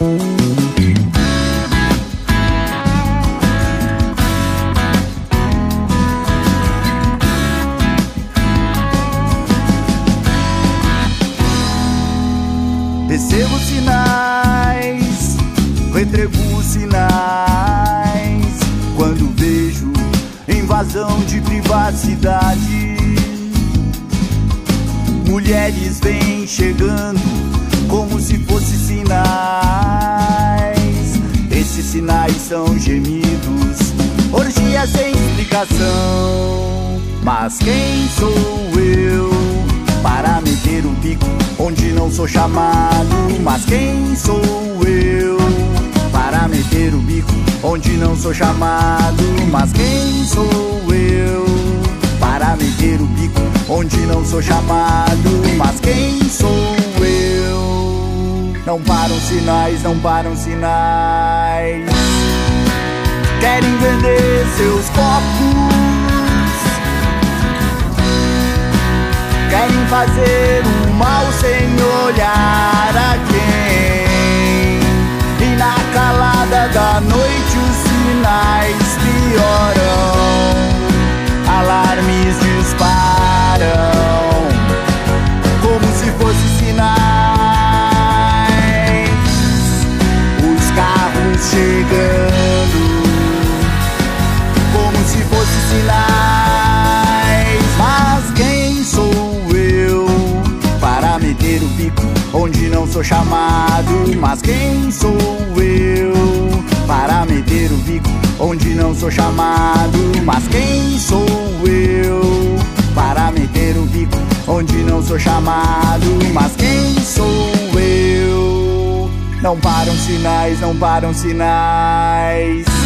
Percebo sinais, retrego sinais quando vejo invasão de privacidade. Mulheres vêm chegando Sinais são gemidos, orgias sem explicação. Mas quem sou eu para meter o bico onde não sou chamado? Mas quem sou eu para meter o bico onde não sou chamado? Mas quem sou eu para meter o bico onde não sou chamado? Mas quem sou eu? Não param sinais, não param sinais. Querem vender seus copos. Querem fazer o mal sem olhar a quem. E na calada da noite os sinais pioram. Sou chamado? Mas quem sou eu para meter o bico onde não sou chamado? Mas quem sou eu para meter o bico onde não sou chamado? Mas quem sou eu? Não param sinais, não param sinais.